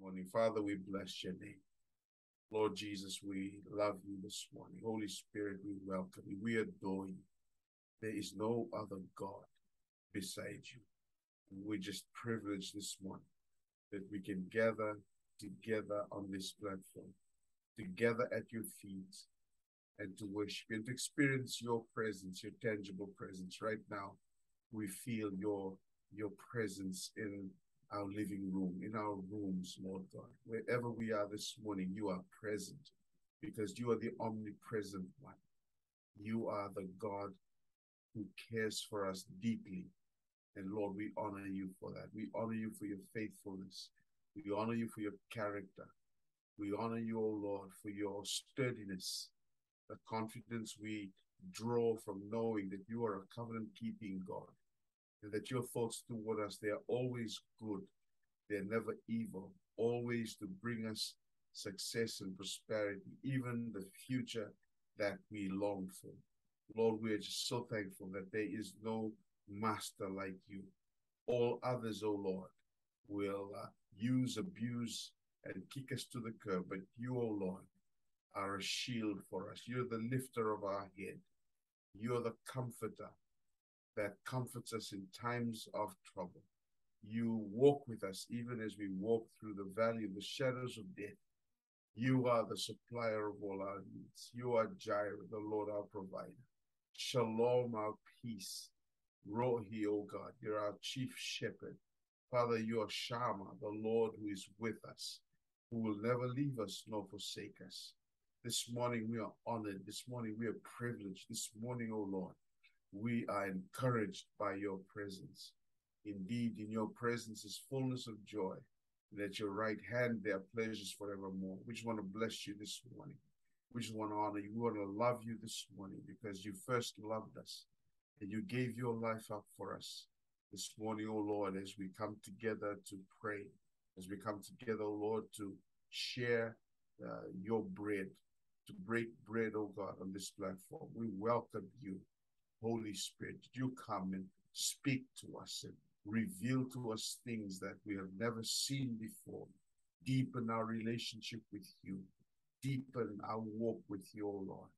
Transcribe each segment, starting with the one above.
morning. Father, we bless your name. Lord Jesus, we love you this morning. Holy Spirit, we welcome you. We adore you. There is no other God beside you. And We're just privileged this morning that we can gather together on this platform, together at your feet, and to worship and to experience your presence, your tangible presence. Right now, we feel your your presence in our living room, in our rooms, Lord God. Wherever we are this morning, you are present because you are the omnipresent one. You are the God who cares for us deeply. And Lord, we honor you for that. We honor you for your faithfulness. We honor you for your character. We honor you, O Lord, for your sturdiness, the confidence we draw from knowing that you are a covenant keeping God and that your thoughts toward us, they are always good. They're never evil, always to bring us success and prosperity, even the future that we long for. Lord, we are just so thankful that there is no master like you. All others, O oh Lord, will uh, use, abuse, and kick us to the curb. But you, O oh Lord, are a shield for us. You're the lifter of our head. You're the comforter that comforts us in times of trouble. You walk with us even as we walk through the valley of the shadows of death. You are the supplier of all our needs. You are Jireh, the Lord our provider. Shalom, our peace. Rohi, O God, you're our chief shepherd. Father, you are Shammah, the Lord who is with us, who will never leave us nor forsake us. This morning we are honored. This morning we are privileged. This morning, O Lord, we are encouraged by your presence. Indeed, in your presence is fullness of joy, and at your right hand there are pleasures forevermore. We just want to bless you this morning. We just want to honor you. We want to love you this morning because you first loved us and you gave your life up for us. This morning, O oh Lord, as we come together to pray, as we come together, O oh Lord, to share uh, your bread, to break bread, O oh God, on this platform, we welcome you Holy Spirit, you come and speak to us and reveal to us things that we have never seen before. Deepen our relationship with you. Deepen our walk with you, O Lord.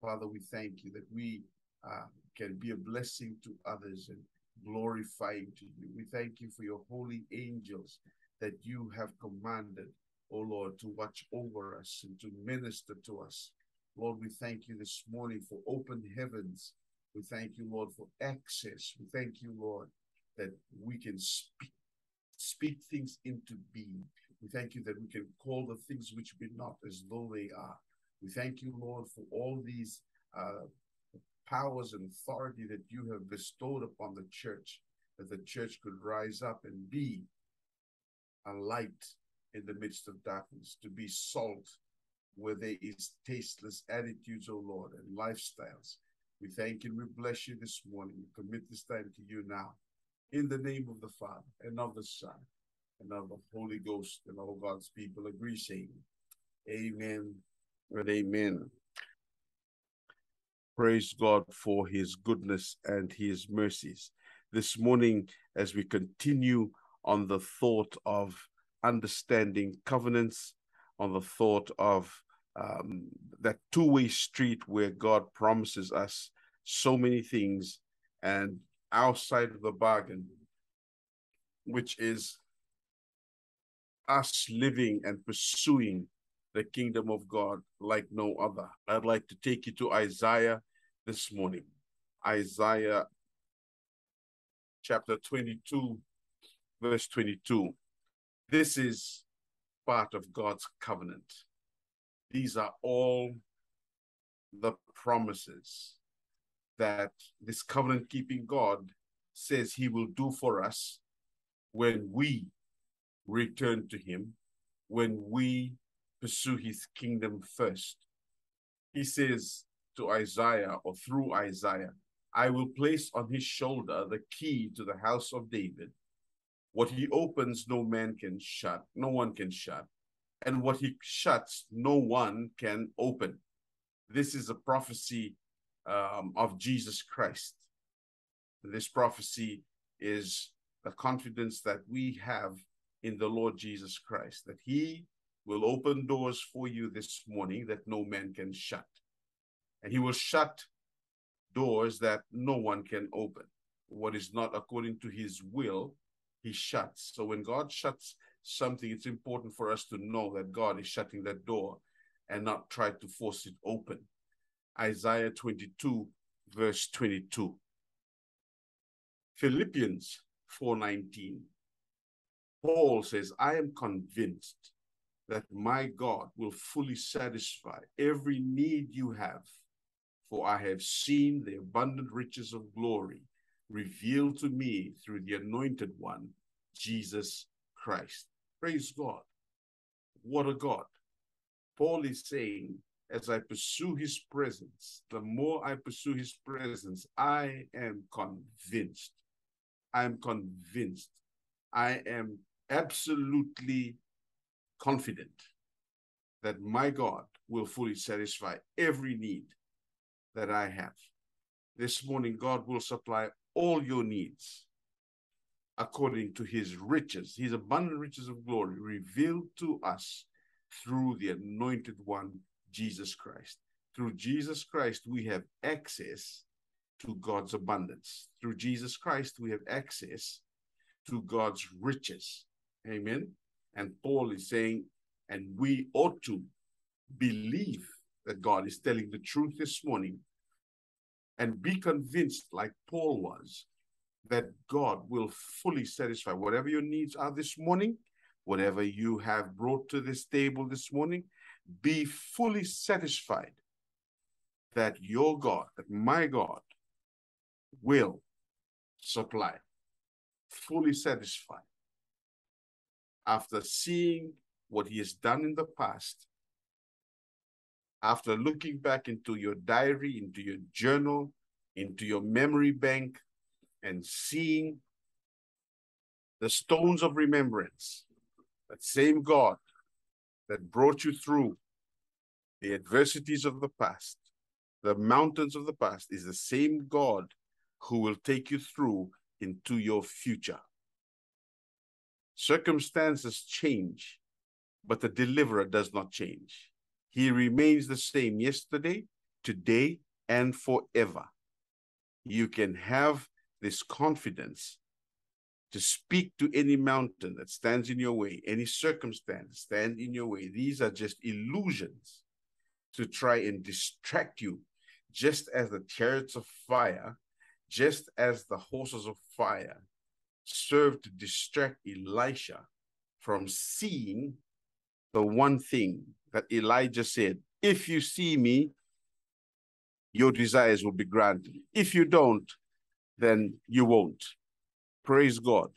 Father, we thank you that we uh, can be a blessing to others and glorifying to you. We thank you for your holy angels that you have commanded, O Lord, to watch over us and to minister to us. Lord, we thank you this morning for open heavens we thank you, Lord, for access. We thank you, Lord, that we can speak, speak things into being. We thank you that we can call the things which be not as though they are. We thank you, Lord, for all these uh, powers and authority that you have bestowed upon the church, that the church could rise up and be a light in the midst of darkness, to be salt where there is tasteless attitudes, O oh Lord, and lifestyles. We thank you and we bless you this morning. We commit this time to you now. In the name of the Father and of the Son and of the Holy Ghost and all God's people agree saying, Amen and Amen. Praise God for his goodness and his mercies. This morning, as we continue on the thought of understanding covenants, on the thought of um, that two-way street where God promises us so many things and outside of the bargain, which is us living and pursuing the kingdom of God like no other. I'd like to take you to Isaiah this morning. Isaiah chapter 22, verse 22. This is part of God's covenant. These are all the promises that this covenant keeping God says he will do for us when we return to him, when we pursue his kingdom first. He says to Isaiah or through Isaiah, I will place on his shoulder the key to the house of David. What he opens, no man can shut, no one can shut and what he shuts, no one can open. This is a prophecy um, of Jesus Christ. This prophecy is the confidence that we have in the Lord Jesus Christ that He will open doors for you this morning that no man can shut. And He will shut doors that no one can open. What is not according to His will, He shuts. So when God shuts something, it's important for us to know that God is shutting that door and not try to force it open. Isaiah 22, verse 22. Philippians 4:19. Paul says, I am convinced that my God will fully satisfy every need you have, for I have seen the abundant riches of glory revealed to me through the anointed one, Jesus Christ. Praise God. What a God. Paul is saying, as I pursue his presence, the more I pursue his presence, I am convinced. I am convinced. I am absolutely confident that my God will fully satisfy every need that I have. This morning, God will supply all your needs according to his riches, his abundant riches of glory revealed to us through the anointed one, Jesus Christ. Through Jesus Christ, we have access to God's abundance. Through Jesus Christ, we have access to God's riches. Amen. And Paul is saying, and we ought to believe that God is telling the truth this morning and be convinced, like Paul was, that God will fully satisfy whatever your needs are this morning, whatever you have brought to this table this morning, be fully satisfied that your God, that my God, will supply, fully satisfied. After seeing what he has done in the past, after looking back into your diary, into your journal, into your memory bank, and seeing the stones of remembrance, that same God that brought you through the adversities of the past, the mountains of the past, is the same God who will take you through into your future. Circumstances change, but the deliverer does not change. He remains the same yesterday, today, and forever. You can have this confidence to speak to any mountain that stands in your way, any circumstance stand in your way. These are just illusions to try and distract you, just as the chariots of fire, just as the horses of fire served to distract Elisha from seeing the one thing that Elijah said, if you see me, your desires will be granted. If you don't, then you won't. Praise God.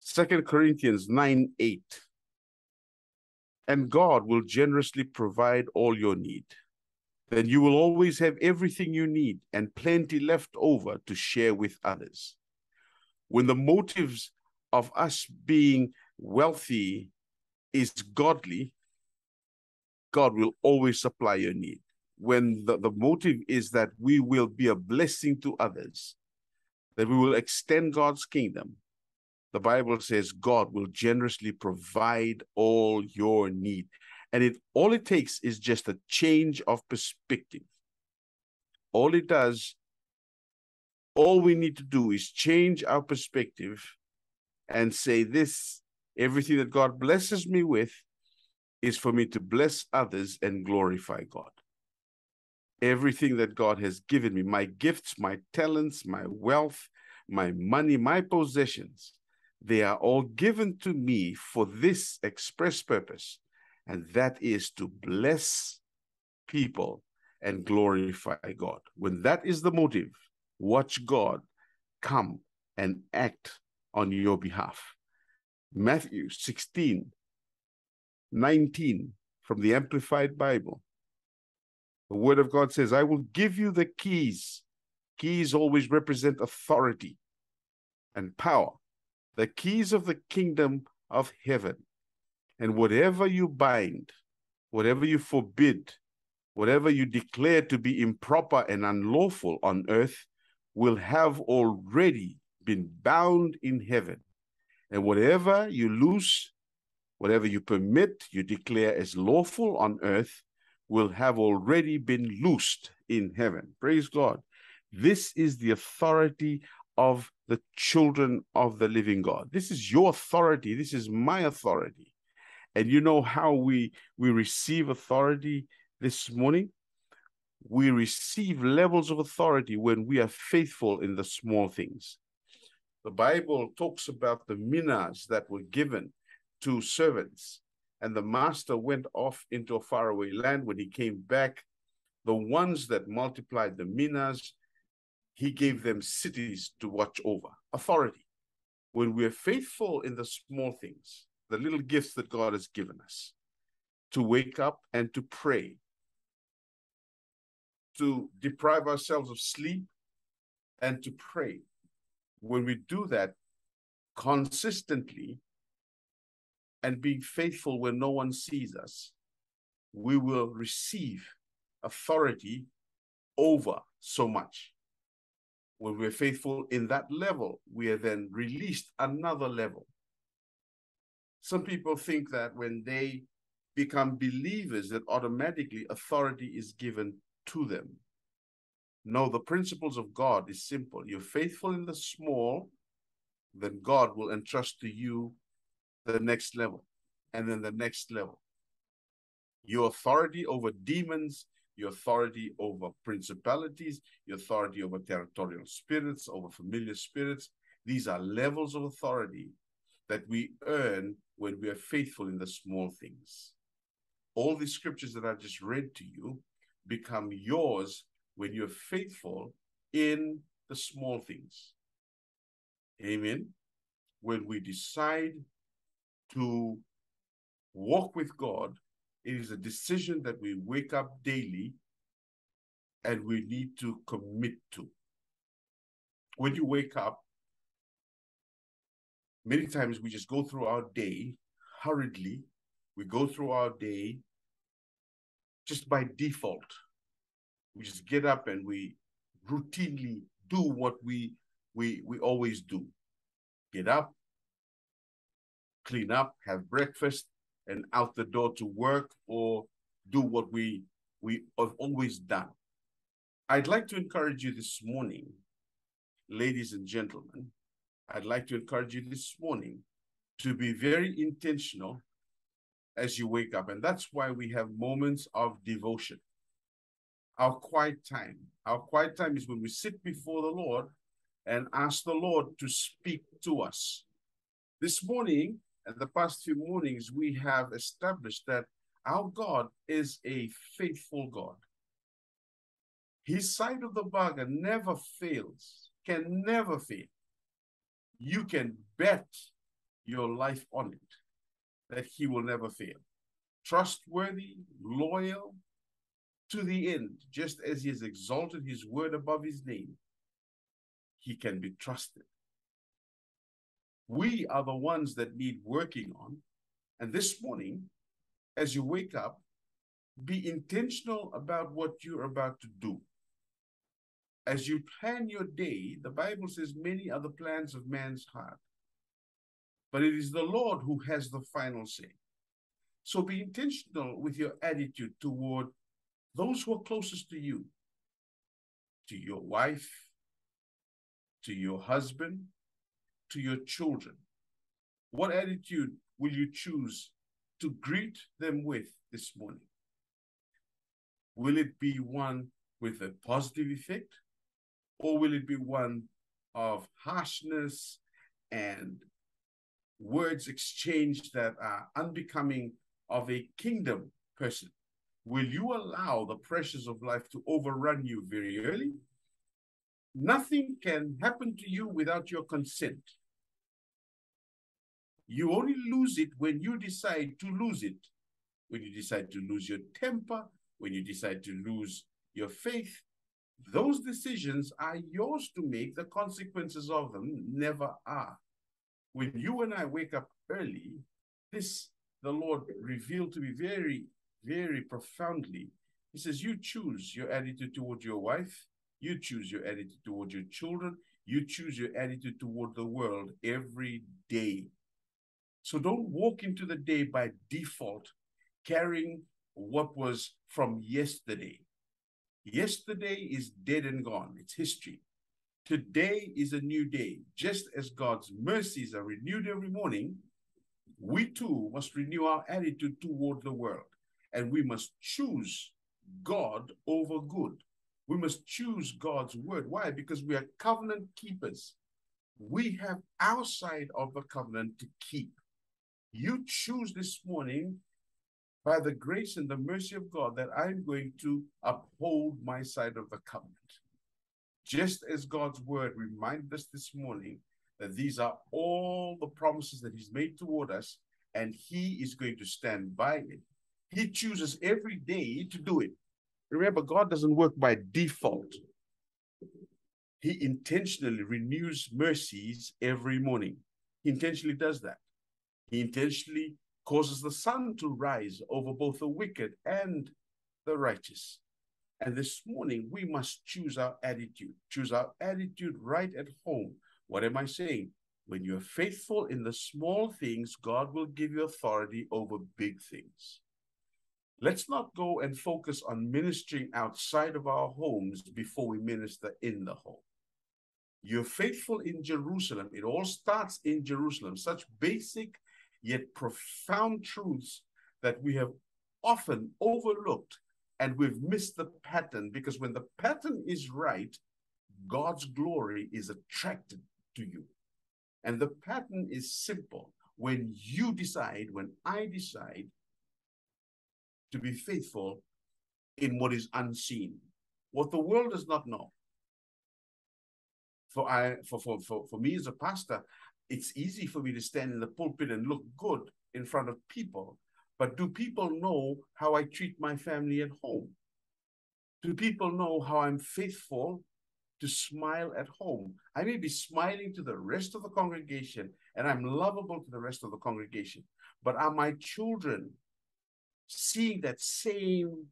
Second Corinthians 9 8. And God will generously provide all your need. Then you will always have everything you need and plenty left over to share with others. When the motives of us being wealthy is godly, God will always supply your need. When the, the motive is that we will be a blessing to others, that we will extend God's kingdom, the Bible says God will generously provide all your need. And it all it takes is just a change of perspective. All it does, all we need to do is change our perspective and say this everything that God blesses me with is for me to bless others and glorify God everything that God has given me my gifts, my talents, my wealth, my money, my possessions they are all given to me for this express purpose, and that is to bless people and glorify God. When that is the motive, watch God come and act on your behalf. Matthew 16, 19 from the Amplified Bible. The word of God says, I will give you the keys. Keys always represent authority and power, the keys of the kingdom of heaven. And whatever you bind, whatever you forbid, whatever you declare to be improper and unlawful on earth will have already been bound in heaven. And whatever you loose, whatever you permit, you declare as lawful on earth, will have already been loosed in heaven. Praise God. This is the authority of the children of the living God. This is your authority. This is my authority. And you know how we we receive authority this morning? We receive levels of authority when we are faithful in the small things. The Bible talks about the minas that were given to servants, and the master went off into a faraway land. When he came back, the ones that multiplied the minas, he gave them cities to watch over, authority. When we're faithful in the small things, the little gifts that God has given us, to wake up and to pray, to deprive ourselves of sleep and to pray. When we do that consistently and being faithful when no one sees us, we will receive authority over so much. When we're faithful in that level, we are then released another level. Some people think that when they become believers, that automatically authority is given to them. No, the principles of God is simple. You're faithful in the small, then God will entrust to you the next level, and then the next level. Your authority over demons, your authority over principalities, your authority over territorial spirits, over familiar spirits. These are levels of authority that we earn when we are faithful in the small things. All the scriptures that I just read to you become yours when you're faithful in the small things. Amen. When we decide to walk with God, it is a decision that we wake up daily and we need to commit to. When you wake up, many times we just go through our day hurriedly. We go through our day just by default. We just get up and we routinely do what we we we always do. Get up, clean up, have breakfast, and out the door to work or do what we we have always done. I'd like to encourage you this morning, ladies and gentlemen. I'd like to encourage you this morning to be very intentional as you wake up. And that's why we have moments of devotion. Our quiet time. Our quiet time is when we sit before the Lord and ask the Lord to speak to us. This morning, the past few mornings, we have established that our God is a faithful God. His side of the bargain never fails, can never fail. You can bet your life on it that he will never fail. Trustworthy, loyal to the end, just as he has exalted his word above his name, he can be trusted. We are the ones that need working on. And this morning, as you wake up, be intentional about what you're about to do. As you plan your day, the Bible says many are the plans of man's heart, but it is the Lord who has the final say. So be intentional with your attitude toward those who are closest to you, to your wife, to your husband, to your children. What attitude will you choose to greet them with this morning? Will it be one with a positive effect, or will it be one of harshness and words exchanged that are unbecoming of a kingdom person? Will you allow the pressures of life to overrun you very early? Nothing can happen to you without your consent. You only lose it when you decide to lose it. When you decide to lose your temper, when you decide to lose your faith, those decisions are yours to make. The consequences of them never are. When you and I wake up early, this the Lord revealed to me very, very profoundly. He says, You choose your attitude toward your wife, you choose your attitude toward your children, you choose your attitude toward the world every day So don't walk into the day by default carrying what was from yesterday. Yesterday is dead and gone, it's history. Today is a new day. Just as God's mercies are renewed every morning, we too must renew our attitude toward the world and we must choose God over good. We must choose God's word. Why? Because we are covenant keepers. We have our side of the covenant to keep. You choose this morning, by the grace and the mercy of God, that I'm going to uphold my side of the covenant. Just as God's word reminded us this morning that these are all the promises that He's made toward us, and He is going to stand by it. He chooses every day to do it. Remember, God doesn't work by default. He intentionally renews mercies every morning. He intentionally does that. He intentionally causes the sun to rise over both the wicked and the righteous. And this morning, we must choose our attitude, choose our attitude right at home. What am I saying? When you're faithful in the small things, God will give you authority over big things. Let's not go and focus on ministering outside of our homes before we minister in the home. You're faithful in Jerusalem. It all starts in Jerusalem. Such basic yet profound truths that we have often overlooked and we've missed the pattern because when the pattern is right, God's glory is attracted to you. And the pattern is simple. When you decide, when I decide to be faithful in what is unseen, what the world does not know. For I for, for, for, for me as a pastor, it's easy for me to stand in the pulpit and look good in front of people. But do people know how I treat my family at home? Do people know how I'm faithful to smile at home? I may be smiling to the rest of the congregation and I'm lovable to the rest of the congregation. But are my children seeing that same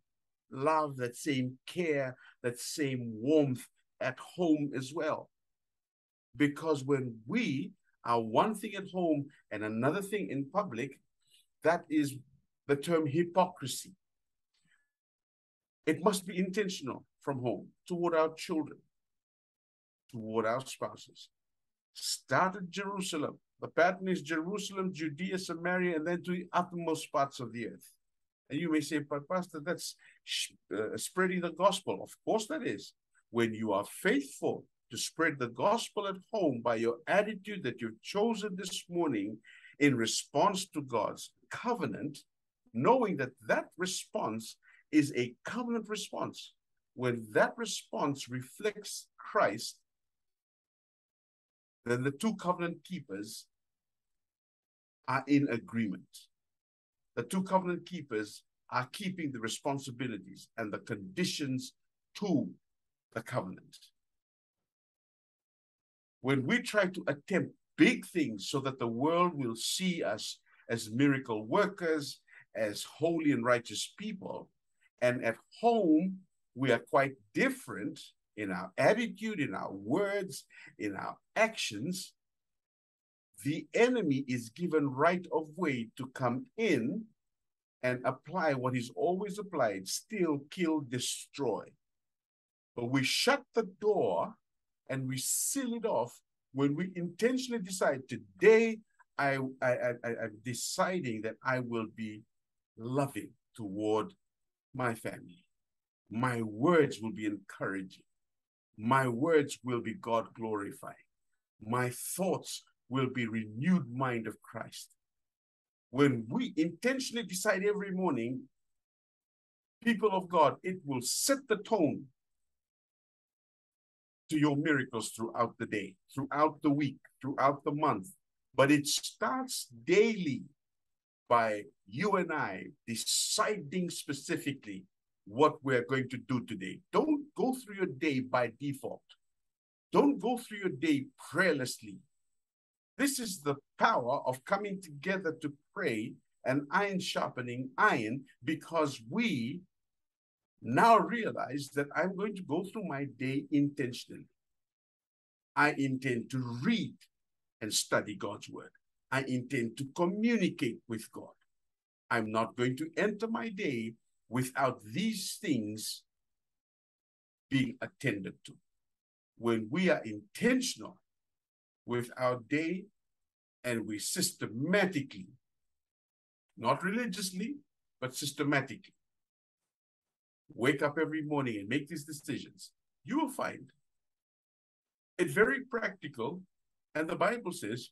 love, that same care, that same warmth at home as well? Because when we are one thing at home and another thing in public, that is the term hypocrisy. It must be intentional from home toward our children, toward our spouses. Start at Jerusalem. The pattern is Jerusalem, Judea, Samaria, and then to the uttermost parts of the earth. And you may say, but Pastor, that's uh, spreading the gospel. Of course, that is. When you are faithful to spread the gospel at home by your attitude that you've chosen this morning in response to God's covenant, knowing that that response is a covenant response. When that response reflects Christ, then the two covenant keepers are in agreement. The two covenant keepers are keeping the responsibilities and the conditions to the covenant. When we try to attempt big things so that the world will see us as miracle workers, as holy and righteous people, and at home, we are quite different in our attitude, in our words, in our actions, the enemy is given right of way to come in and apply what is always applied steal, kill, destroy. But we shut the door and we seal it off when we intentionally decide today I, I, I, I'm deciding that I will be loving toward my family. My words will be encouraging. My words will be God glorifying. My thoughts will be renewed mind of Christ. When we intentionally decide every morning, people of God, it will set the tone to your miracles throughout the day, throughout the week, throughout the month. But it starts daily by you and I deciding specifically what we're going to do today. Don't go through your day by default. Don't go through your day prayerlessly. This is the power of coming together to pray and iron sharpening iron because we now realize that I'm going to go through my day intentionally. I intend to read and study God's word. I intend to communicate with God. I'm not going to enter my day without these things being attended to. When we are intentional with our day and we systematically, not religiously, but systematically, wake up every morning and make these decisions, you will find it very practical. And the Bible says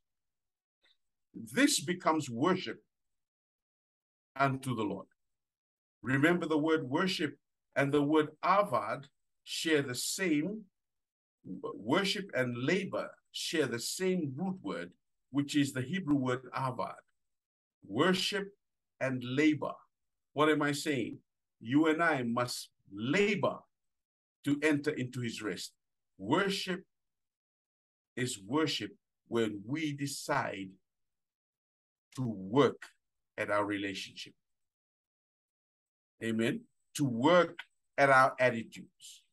this becomes worship unto the Lord. Remember the word worship and the word avad share the same worship and labor share the same root word, which is the Hebrew word avad. Worship and labor. What am I saying? You and I must labor to enter into his rest. Worship is worship when we decide to work at our relationship. Amen. To work at our attitudes.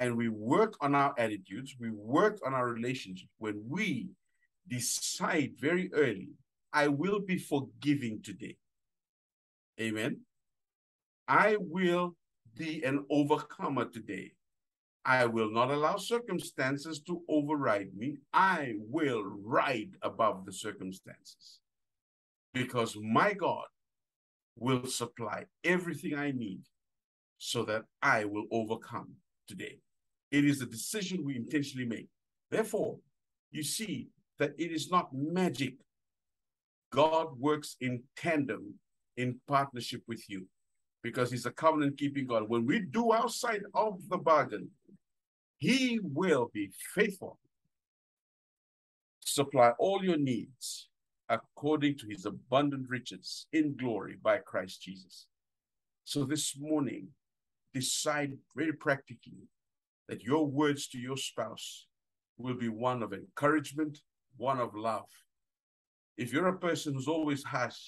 And we work on our attitudes, we work on our relationship when we decide very early, I will be forgiving today. Amen. I will be an overcomer today. I will not allow circumstances to override me. I will ride above the circumstances because my God will supply everything I need so that I will overcome today. It is a decision we intentionally make. Therefore, you see that it is not magic. God works in tandem, in partnership with you, because He's a covenant keeping God. When we do our side of the bargain, He will be faithful, supply all your needs according to His abundant riches in glory by Christ Jesus. So this morning, decide very practically that your words to your spouse will be one of encouragement, one of love. If you're a person who's always harsh,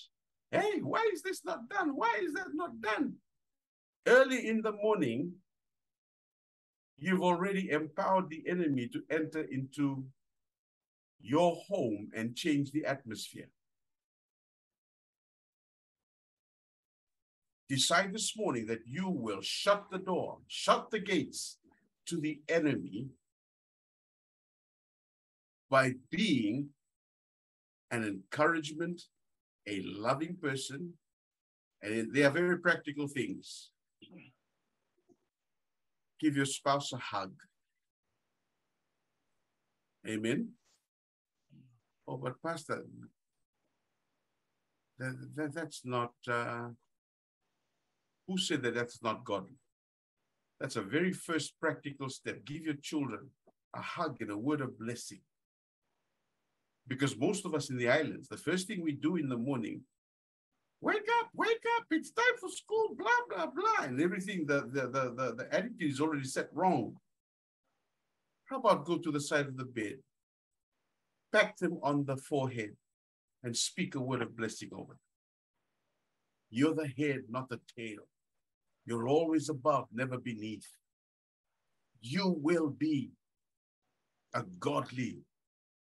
hey, why is this not done? Why is that not done? Early in the morning, you've already empowered the enemy to enter into your home and change the atmosphere. Decide this morning that you will shut the door, shut the gates to the enemy by being an encouragement, a loving person, and they are very practical things. Give your spouse a hug. Amen. Oh, but Pastor, that, that, that's not, uh, who said that that's not godly? That's a very first practical step. Give your children a hug and a word of blessing. Because most of us in the islands, the first thing we do in the morning, wake up, wake up, it's time for school, blah, blah, blah. And everything, the, the, the, the, the attitude is already set wrong. How about go to the side of the bed, pat them on the forehead, and speak a word of blessing over them? You're the head, not the tail. You're always above, never beneath. You will be a godly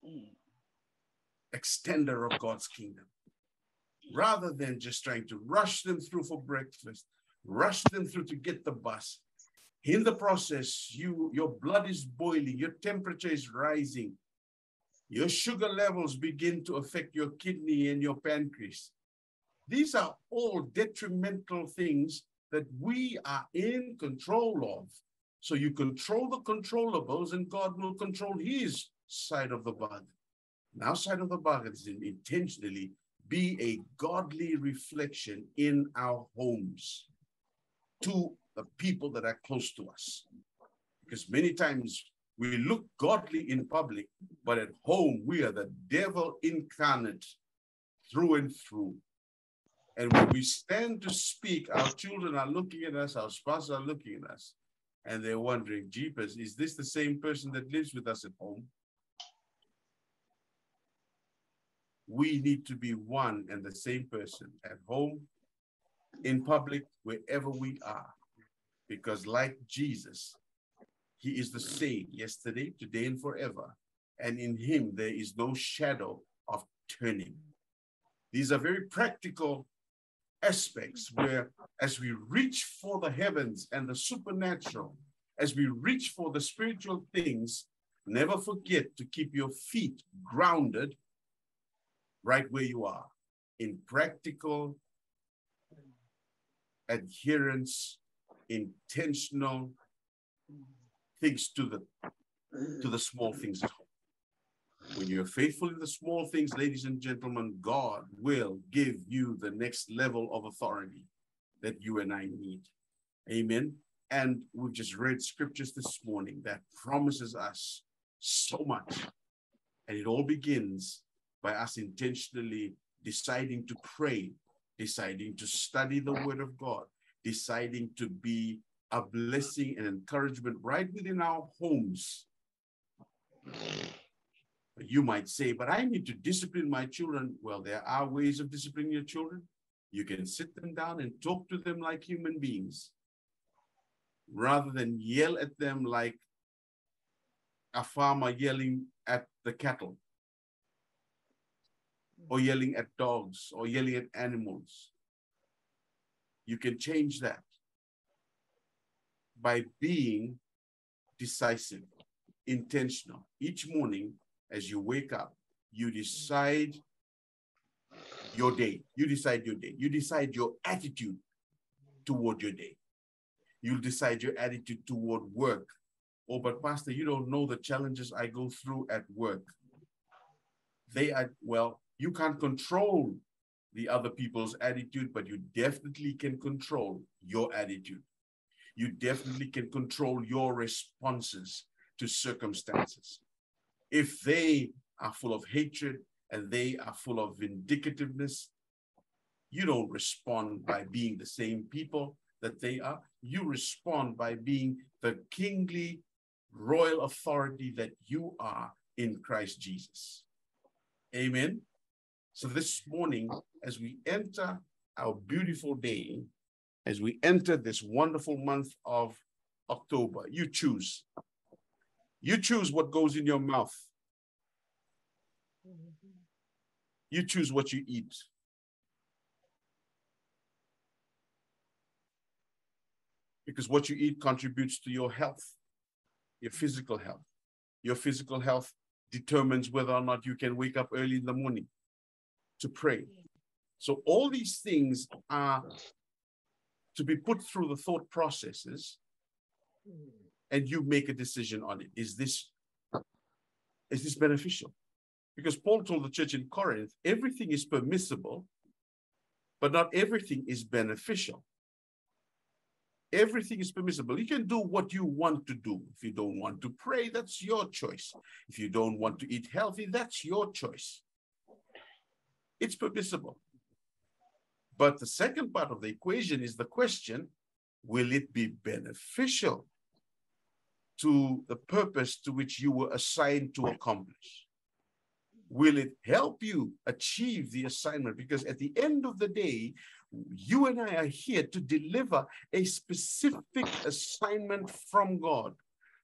mm. extender of God's kingdom rather than just trying to rush them through for breakfast, rush them through to get the bus. In the process, you your blood is boiling, your temperature is rising, your sugar levels begin to affect your kidney and your pancreas. These are all detrimental things that we are in control of. So you control the controllables, and God will control his side of the bargain. Now, side of the bargain is intentionally be a godly reflection in our homes to the people that are close to us. Because many times we look godly in public, but at home we are the devil incarnate through and through. And when we stand to speak, our children are looking at us, our spouses are looking at us, and they're wondering, Jeepers, is this the same person that lives with us at home? We need to be one and the same person at home, in public, wherever we are. Because, like Jesus, He is the same yesterday, today, and forever. And in Him, there is no shadow of turning. These are very practical aspects where, as we reach for the heavens and the supernatural, as we reach for the spiritual things, never forget to keep your feet grounded right where you are in practical adherence, intentional things to the to the small things at home. When you're faithful in the small things, ladies and gentlemen, God will give you the next level of authority that you and I need. Amen. And we've just read scriptures this morning that promises us so much. And it all begins by us intentionally deciding to pray, deciding to study the word of God, deciding to be a blessing and encouragement right within our homes you might say, but I need to discipline my children. Well, there are ways of disciplining your children. You can sit them down and talk to them like human beings rather than yell at them like a farmer yelling at the cattle or yelling at dogs or yelling at animals. You can change that by being decisive, intentional. Each morning, as you wake up, you decide your day. You decide your day. You decide your attitude toward your day. You'll decide your attitude toward work. Oh, but Pastor, you don't know the challenges I go through at work. They are, well, you can't control the other people's attitude, but you definitely can control your attitude. You definitely can control your responses to circumstances if they are full of hatred and they are full of vindictiveness, you don't respond by being the same people that they are. You respond by being the kingly royal authority that you are in Christ Jesus. Amen. So this morning, as we enter our beautiful day, as we enter this wonderful month of October, you choose you choose what goes in your mouth. You choose what you eat. Because what you eat contributes to your health, your physical health. Your physical health determines whether or not you can wake up early in the morning to pray. So, all these things are to be put through the thought processes and you make a decision on it. Is this is this beneficial? Because Paul told the church in Corinth, everything is permissible, but not everything is beneficial. Everything is permissible. You can do what you want to do. If you don't want to pray, that's your choice. If you don't want to eat healthy, that's your choice. It's permissible. But the second part of the equation is the question will it be beneficial to the purpose to which you were assigned to accomplish? Will it help you achieve the assignment? Because at the end of the day, you and I are here to deliver a specific assignment from God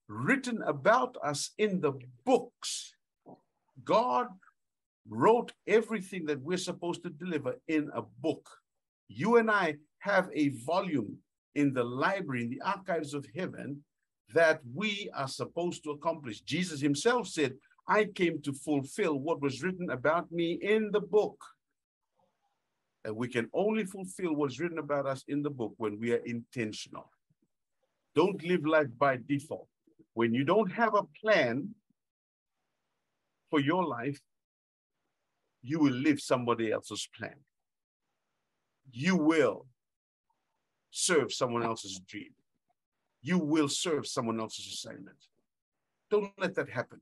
written about us in the books. God wrote everything that we're supposed to deliver in a book. You and I have a volume in the library, in the archives of heaven, that we are supposed to accomplish. Jesus himself said, I came to fulfill what was written about me in the book. And we can only fulfill what's written about us in the book when we are intentional. Don't live life by default. When you don't have a plan for your life, you will live somebody else's plan. You will serve someone else's dream you will serve someone else's assignment. Don't let that happen.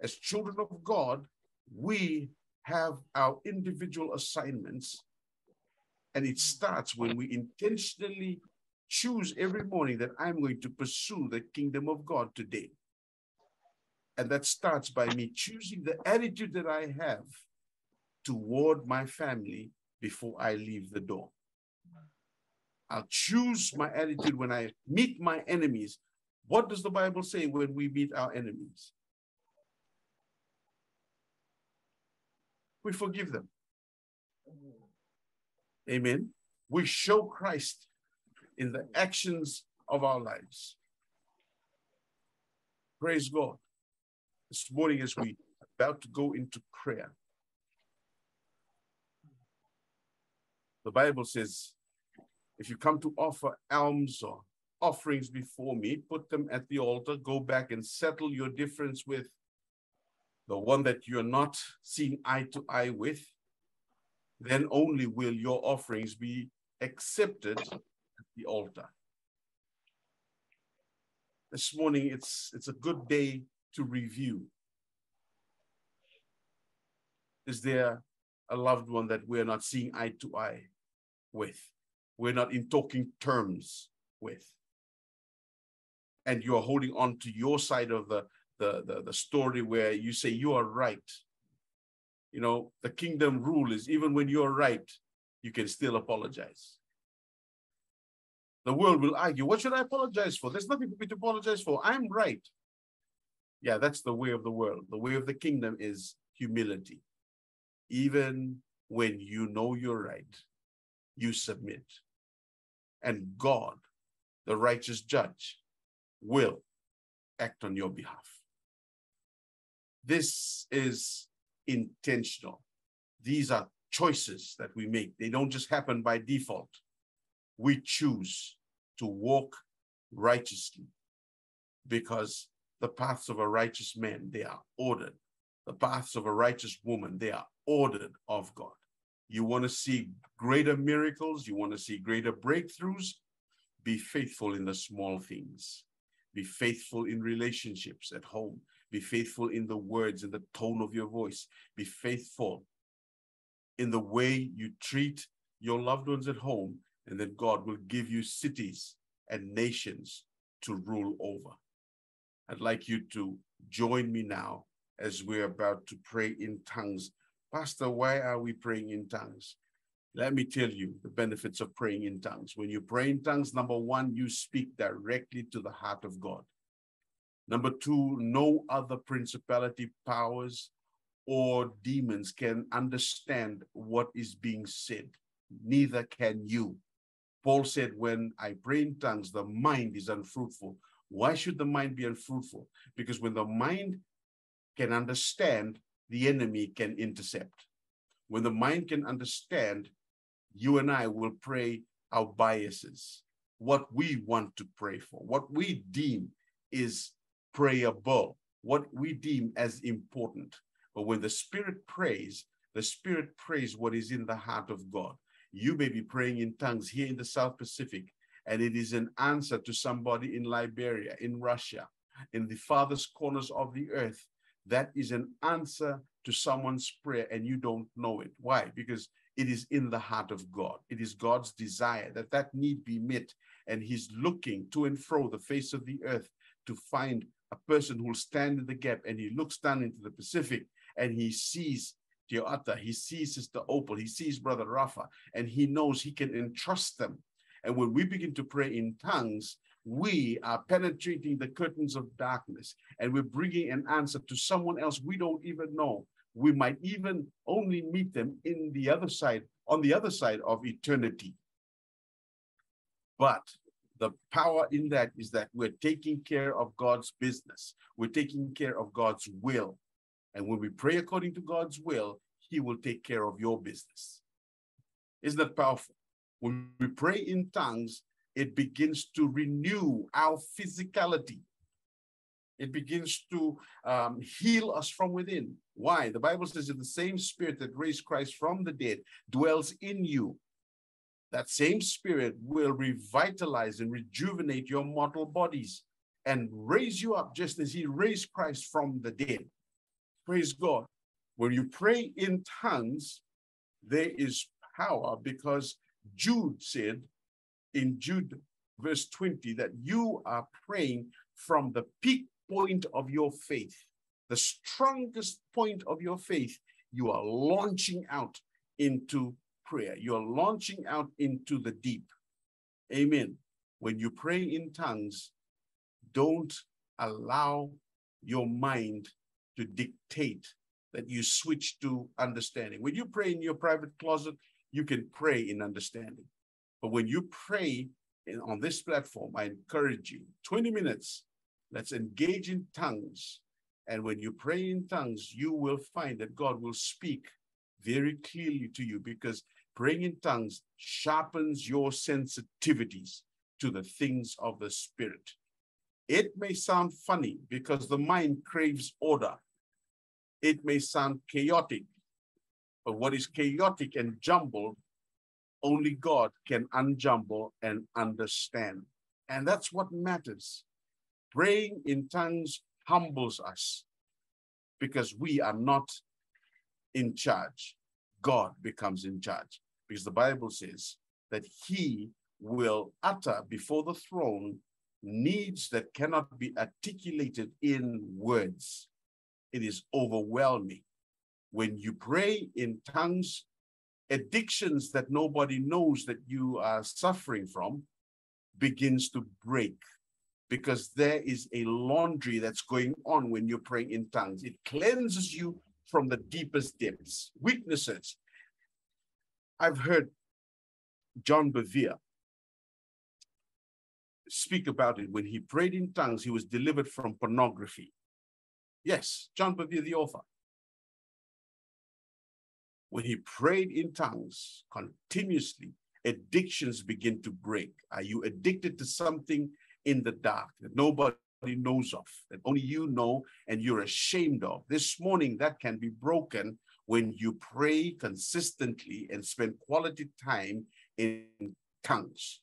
As children of God, we have our individual assignments, and it starts when we intentionally choose every morning that I'm going to pursue the kingdom of God today. And that starts by me choosing the attitude that I have toward my family before I leave the door. I'll choose my attitude when I meet my enemies. What does the Bible say when we meet our enemies? we forgive them. Amen. We show Christ in the actions of our lives. Praise God. This morning, as we about to go into prayer, the Bible says, if you come to offer alms or offerings before me, put them at the altar, go back and settle your difference with the one that you're not seeing eye to eye with, then only will your offerings be accepted at the altar. This morning, it's, it's a good day to review. Is there a loved one that we're not seeing eye to eye with? We're not in talking terms with? And you're holding on to your side of the, the, the, the story where you say you are right. You know, the kingdom rule is even when you're right, you can still apologize. The world will argue, what should I apologize for? There's nothing for me to apologize for. I'm right. Yeah, that's the way of the world. The way of the kingdom is humility. Even when you know you're right, you submit. And God, the righteous judge, will act on your behalf. This is intentional. These are choices that we make. They don't just happen by default. We choose to walk righteously because the paths of a righteous man, they are ordered. The paths of a righteous woman, they are ordered of God. You want to see greater miracles, you want to see greater breakthroughs, be faithful in the small things. Be faithful in relationships at home. Be faithful in the words and the tone of your voice. Be faithful in the way you treat your loved ones at home, and then God will give you cities and nations to rule over. I'd like you to join me now as we're about to pray in tongues. Pastor, why are we praying in tongues? Let me tell you the benefits of praying in tongues. When you pray in tongues, number one, you speak directly to the heart of God. Number two, no other principality, powers, or demons can understand what is being said. Neither can you. Paul said, When I pray in tongues, the mind is unfruitful. Why should the mind be unfruitful? Because when the mind can understand, the enemy can intercept. When the mind can understand, you and I will pray our biases, what we want to pray for, what we deem is prayable, what we deem as important. But when the Spirit prays, the Spirit prays what is in the heart of God. You may be praying in tongues here in the South Pacific, and it is an answer to somebody in Liberia, in Russia, in the farthest corners of the earth. That is an answer to someone's prayer, and you don't know it. Why? Because it is in the heart of God. It is God's desire that that need be met. And he's looking to and fro the face of the earth to find a person who will stand in the gap. And he looks down into the Pacific and he sees Teoata, he sees Sister Opal, he sees Brother Rafa, and he knows he can entrust them. And when we begin to pray in tongues, we are penetrating the curtains of darkness and we're bringing an answer to someone else we don't even know we might even only meet them in the other side, on the other side of eternity. But the power in that is that we're taking care of God's business. We're taking care of God's will. And when we pray according to God's will, He will take care of your business. Isn't that powerful? When we pray in tongues, it begins to renew our physicality. It begins to um, heal us from within. Why? The Bible says that the same spirit that raised Christ from the dead dwells in you. That same spirit will revitalize and rejuvenate your mortal bodies and raise you up just as he raised Christ from the dead. Praise God. When you pray in tongues, there is power because Jude said in Jude verse 20 that you are praying from the peak point of your faith, the strongest point of your faith, you are launching out into prayer. You are launching out into the deep. Amen. When you pray in tongues, don't allow your mind to dictate that you switch to understanding. When you pray in your private closet, you can pray in understanding. But when you pray in, on this platform, I encourage you 20 minutes, let's engage in tongues. And when you pray in tongues, you will find that God will speak very clearly to you because praying in tongues sharpens your sensitivities to the things of the Spirit. It may sound funny because the mind craves order. It may sound chaotic, but what is chaotic and jumbled, only God can unjumble and understand. And that's what matters. Praying in tongues humbles us because we are not in charge. God becomes in charge because the Bible says that he will utter before the throne needs that cannot be articulated in words. It is overwhelming. When you pray in tongues, addictions that nobody knows that you are suffering from begins to break because there is a laundry that's going on when you're praying in tongues. It cleanses you from the deepest depths, weaknesses. I've heard John Bevere speak about it. When he prayed in tongues, he was delivered from pornography. Yes, John Bevere, the author. When he prayed in tongues continuously, addictions begin to break. Are you addicted to something in the dark that nobody knows of, that only you know and you're ashamed of? This morning, that can be broken when you pray consistently and spend quality time in tongues.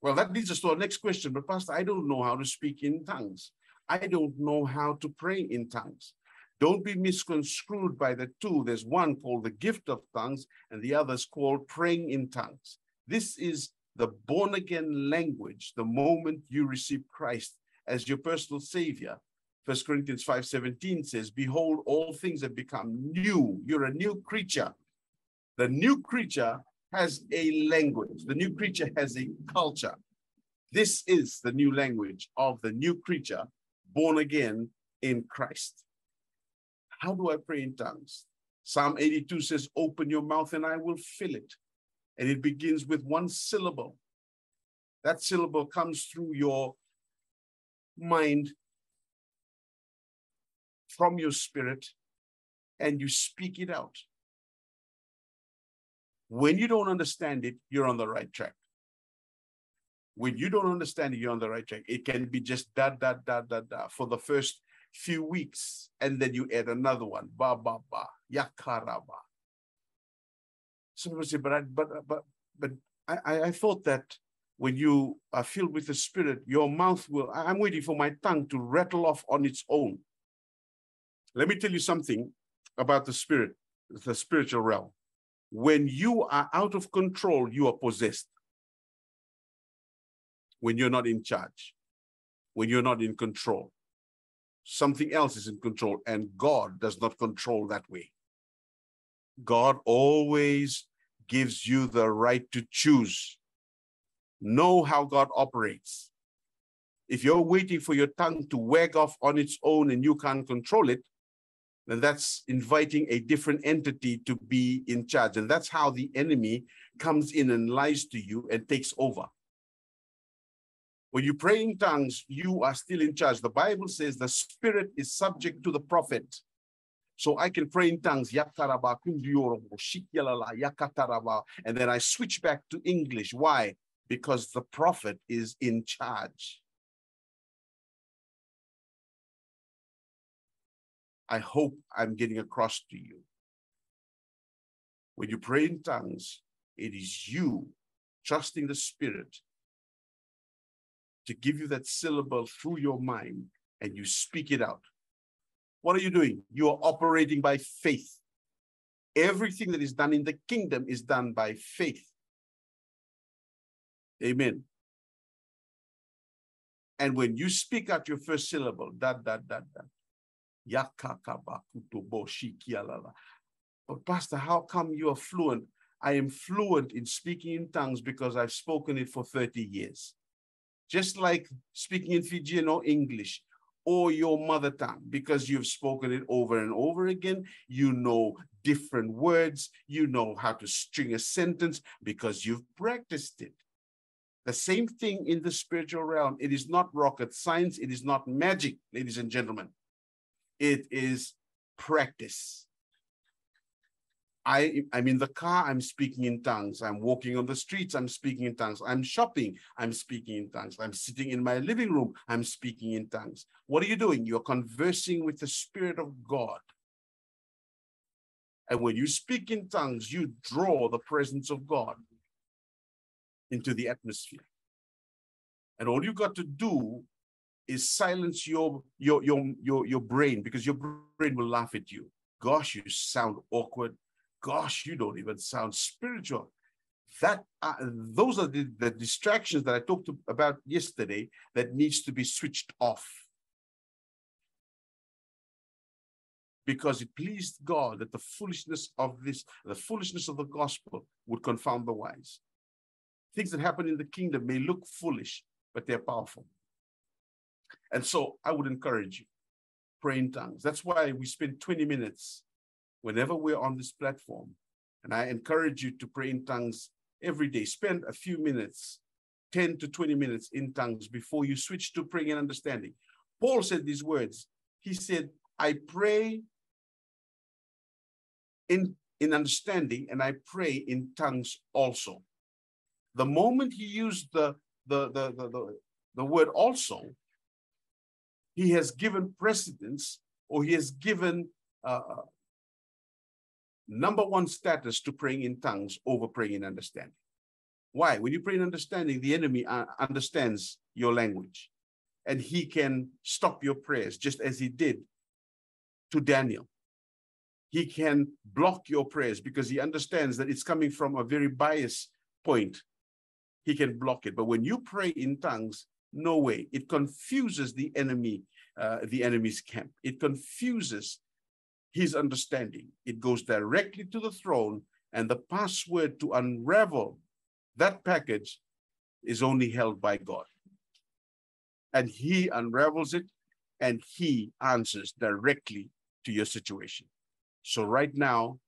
Well, that leads us to our next question. But, Pastor, I don't know how to speak in tongues. I don't know how to pray in tongues. Don't be misconstrued by the two. There's one called the gift of tongues, and the other is called praying in tongues. This is the born again language the moment you receive Christ as your personal savior. First Corinthians 5:17 says, Behold, all things have become new. You're a new creature. The new creature has a language. The new creature has a culture. This is the new language of the new creature born again in Christ. How do I pray in tongues? Psalm 82 says, Open your mouth and I will fill it. And it begins with one syllable. That syllable comes through your mind from your spirit and you speak it out. When you don't understand it, you're on the right track. When you don't understand it, you're on the right track. It can be just da, da, da, da, da for the first few weeks, and then you add another one, ba, ba, ba, yakaraba. Some people say, but I, but, but, but I, I thought that when you are filled with the Spirit, your mouth will, I'm waiting for my tongue to rattle off on its own. Let me tell you something about the Spirit, the spiritual realm. When you are out of control, you are possessed. When you're not in charge, when you're not in control, something else is in control, and God does not control that way. God always gives you the right to choose. Know how God operates. If you're waiting for your tongue to wag off on its own and you can't control it, then that's inviting a different entity to be in charge. And that's how the enemy comes in and lies to you and takes over. When you pray in tongues, you are still in charge. The Bible says the spirit is subject to the prophet. So I can pray in tongues, and then I switch back to English. Why? Because the prophet is in charge. I hope I'm getting across to you. When you pray in tongues, it is you trusting the Spirit to give you that syllable through your mind and you speak it out. What are you doing? You are operating by faith. Everything that is done in the kingdom is done by faith. Amen. And when you speak out your first syllable, da, da, da, da, but Pastor, how come you are fluent? I am fluent in speaking in tongues because I've spoken it for 30 years. Just like speaking in Fijian or English, or your mother tongue because you've spoken it over and over again. You know different words. You know how to string a sentence because you've practiced it. The same thing in the spiritual realm. It is not rocket science. It is not magic, ladies and gentlemen. It is practice. I, I'm in the car, I'm speaking in tongues. I'm walking on the streets, I'm speaking in tongues. I'm shopping, I'm speaking in tongues. I'm sitting in my living room, I'm speaking in tongues. What are you doing? You're conversing with the Spirit of God. And when you speak in tongues, you draw the presence of God into the atmosphere. And all you got to do is silence your, your, your, your, your brain because your brain will laugh at you. Gosh, you sound awkward gosh, you don't even sound spiritual. That uh, those are the, the distractions that I talked to, about yesterday that needs to be switched off. Because it pleased God that the foolishness of this, the foolishness of the gospel would confound the wise. Things that happen in the kingdom may look foolish, but they're powerful. And so I would encourage you, pray in tongues. That's why we spend 20 minutes whenever we're on this platform. And I encourage you to pray in tongues every day. Spend a few minutes, 10 to 20 minutes in tongues before you switch to praying and understanding. Paul said these words. He said, I pray in, in understanding and I pray in tongues also. The moment he used the, the, the, the, the, the word also, he has given precedence or he has given uh, number one status to praying in tongues over praying in understanding. Why? When you pray in understanding, the enemy uh, understands your language and he can stop your prayers just as he did to Daniel. He can block your prayers because he understands that it's coming from a very biased point. He can block it. But when you pray in tongues, no way. It confuses the enemy, uh, the enemy's camp. It confuses his understanding. It goes directly to the throne, and the password to unravel that package is only held by God. And he unravels it and he answers directly to your situation. So, right now,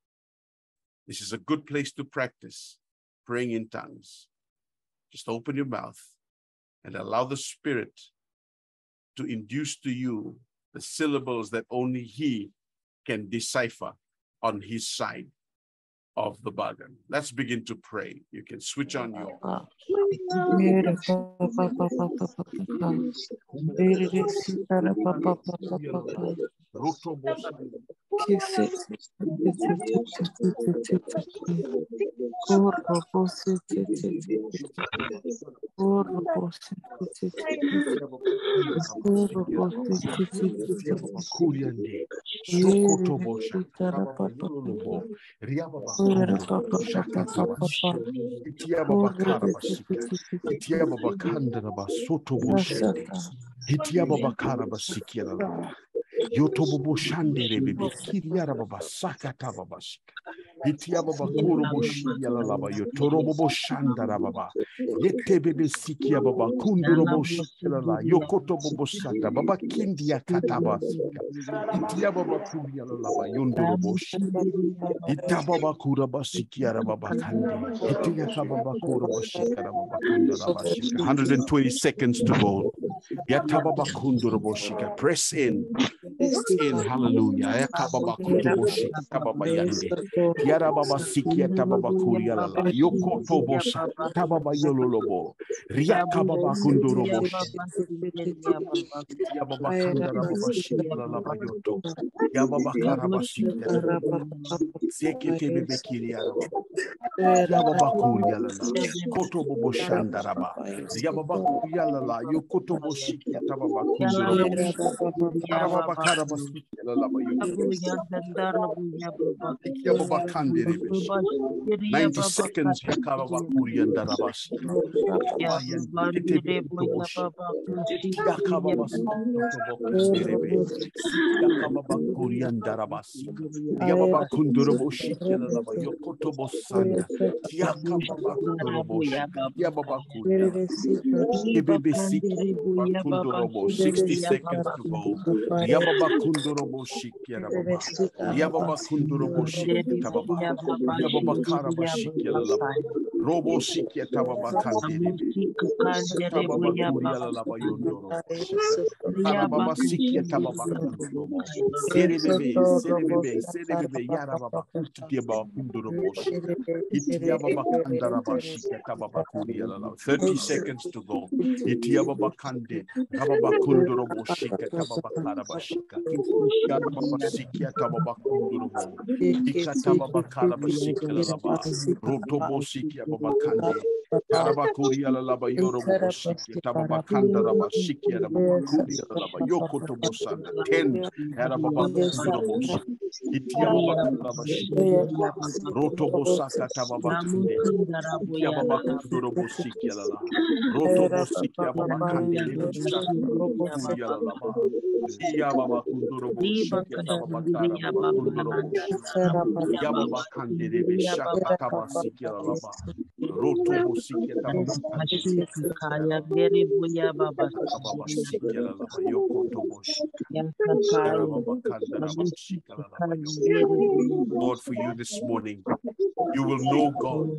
this is a good place to practice praying in tongues. Just open your mouth and allow the Spirit to induce to you the syllables that only He can decipher on his side of the bargain. Let's begin to pray. You can switch on your. Soto Hitia baba kara basikia Yotobobo shandere bebe kiriara baba sakata baba shika. Itia baba kuro boshia la laba yotorobo shandara baba. Yete bebe sikia baba kunduro boshia la la yokoto bobo sata baba kindia kataba sika. Itia baba kuria la laba yondoro boshi. Ita baba kura basikia ra baba kandi. Itia kababa kura boshika ra baba kanda ra bashika. 120 seconds to go. Yata baba kunduro boshika. Press in in hallelujah kababa kutuboshi kababa yande yara baba sikia tababa kuria la yoko tobosa tababa yololobo ria kababa kundorobo ya baba kandara baba shikala la bayoto ya baba karaba sikia seke tebe bekiria ya baba kuria la koto bobo shandara ba ya baba kuria la yoko toboshi tababa kundorobo ya baba karaba sikia la la bayoto 90 seconds yakaba kurian darabas yakaba kurian darabas yababa kundurbo shikela laba yokoto bosanda 60 seconds to go. Yababa. Yababa kundorobo shikiara baba. Yababa karaba shikiara baba. Robo laba yondoro. Bebe, bebe, bebe, yara baba. Tutia baba kundorobo shikia. Itia baba kandaraba shikia tababa kuriala laba. 30 seconds to go. Itia baba kande. Tababa kundorobo shikia tababa karaba shikia. Yara baba sikia tababa kundorobo. Ika tababa karaba shikia laba. Rotobo shikia baba kande. Yarabakuri ala laba yoro bobo shiki tababa kanda raba shiki ala baba kuri ala laba yoko to bosanda ten yarababa kuro boshi itia baba kanda raba shiki roto bosaka tababa kande itia baba kuro boshiki ala la roto boshiki ala baba kande lebe shaka kuri ala laba iya baba kuro boshiki ala baba kara baba kuro boshi iya baba kande lebe shaka tabasiki ala laba roto kaya gere buya baba. Baba shiki ala laba yoko to boshi Lord, for you this morning, you will know God,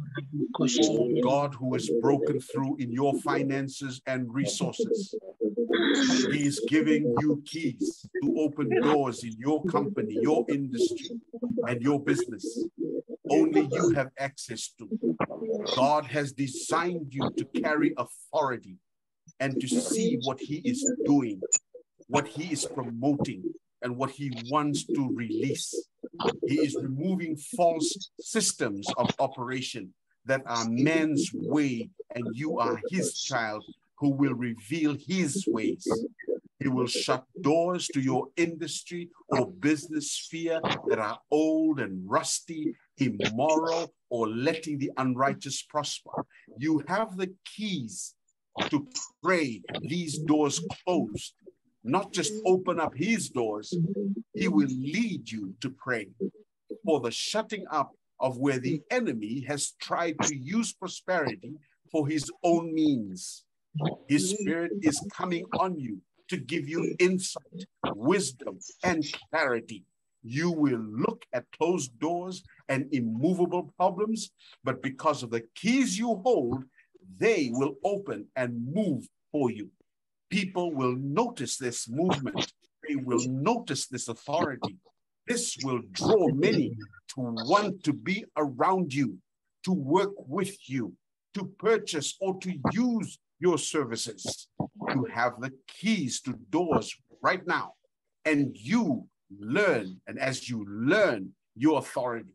oh, God who has broken through in your finances and resources. He is giving you keys to open doors in your company, your industry, and your business. Only you have access to. God has designed you to carry authority and to see what He is doing, what He is promoting, and what He wants to release. He is removing false systems of operation that are man's way, and you are His child who will reveal His ways. He will shut doors to your industry or business sphere that are old and rusty, immoral, or letting the unrighteous prosper. You have the keys to pray these doors closed, not just open up his doors. He will lead you to pray for the shutting up of where the enemy has tried to use prosperity for his own means. His spirit is coming on you to give you insight, wisdom, and clarity. You will look at closed doors and immovable problems, but because of the keys you hold, they will open and move for you. People will notice this movement, they will notice this authority. This will draw many to want to be around you, to work with you, to purchase or to use your services. You have the keys to doors right now, and you learn. And as you learn your authority,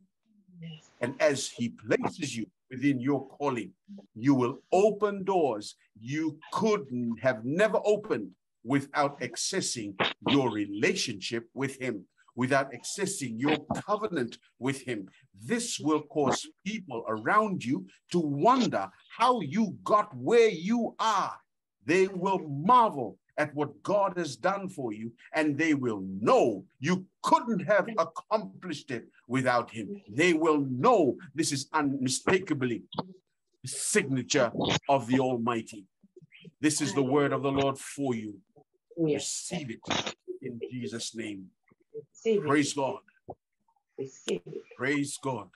and as He places you within your calling, you will open doors you couldn't have never opened without accessing your relationship with Him, without accessing your covenant with Him. This will cause people around you to wonder how you got where you are. They will marvel at what God has done for you, and they will know you couldn't have accomplished it without Him. They will know this is unmistakably the signature of the Almighty. This is the word of the Lord for you. Receive it in Jesus' name. Praise God. Praise God.